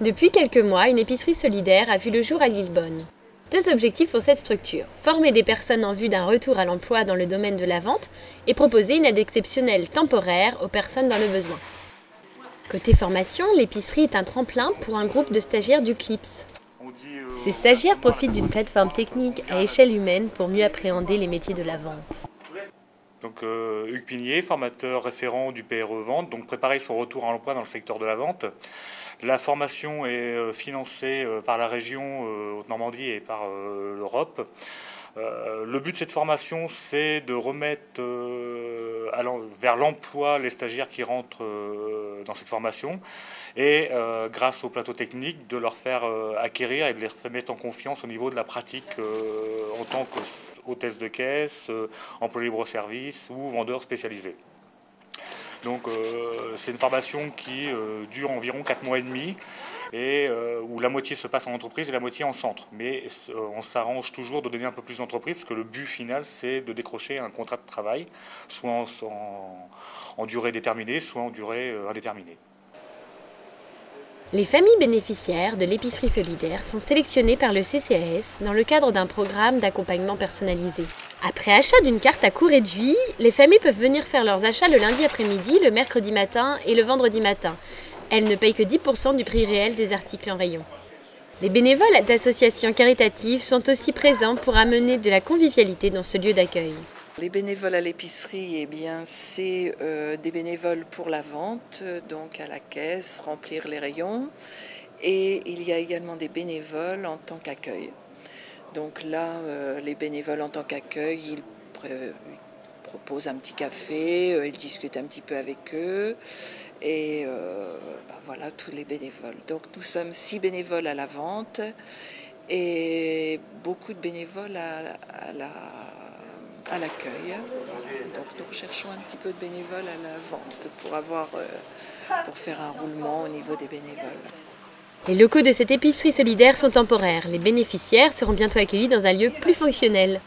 Depuis quelques mois, une épicerie solidaire a vu le jour à Lillebonne. Deux objectifs pour cette structure former des personnes en vue d'un retour à l'emploi dans le domaine de la vente et proposer une aide exceptionnelle temporaire aux personnes dans le besoin. Côté formation, l'épicerie est un tremplin pour un groupe de stagiaires du CLIPS. Ces stagiaires profitent d'une plateforme technique à échelle humaine pour mieux appréhender les métiers de la vente. Donc euh, Hugues Pigné, formateur référent du PRE Vente, donc préparer son retour à l'emploi dans le secteur de la vente. La formation est euh, financée euh, par la région Haute-Normandie et par l'Europe. le but de cette formation, c'est de remettre vers l'emploi les stagiaires qui rentrent dans cette formation et grâce au plateau technique de leur faire acquérir et de les mettre en confiance au niveau de la pratique en tant que hôtesse de caisse, euh, employé libre-service ou vendeur spécialisé. Donc euh, c'est une formation qui euh, dure environ 4 mois et demi et où la moitié se passe en entreprise et la moitié en centre. Mais on s'arrange toujours de donner un peu plus d'entreprise parce que le but final c'est de décrocher un contrat de travail, soit en durée déterminée, soit en durée indéterminée. Les familles bénéficiaires de l'épicerie solidaire sont sélectionnées par le CCAS dans le cadre d'un programme d'accompagnement personnalisé. Après achat d'une carte à coût réduit, les familles peuvent venir faire leurs achats le lundi après-midi, le mercredi matin et le vendredi matin. Elles ne payent que 10% du prix réel des articles en rayon. Les bénévoles d'associations caritatives sont aussi présents pour amener de la convivialité dans ce lieu d'accueil. Les bénévoles à l'épicerie, eh bien, c'est euh, des bénévoles pour la vente, donc à la caisse, remplir les rayons. Et il y a également des bénévoles en tant qu'accueil. Donc là, euh, les bénévoles en tant qu'accueil, ils, proposent un petit café, euh, ils discutent un petit peu avec eux. Et bah, voilà, tous les bénévoles. Donc nous sommes six bénévoles à la vente et beaucoup de bénévoles à à l'accueil. Donc nous recherchons un petit peu de bénévoles à la vente pour, avoir, euh, pour faire un roulement au niveau des bénévoles. Les locaux de cette épicerie solidaire sont temporaires. Les bénéficiaires seront bientôt accueillis dans un lieu plus fonctionnel.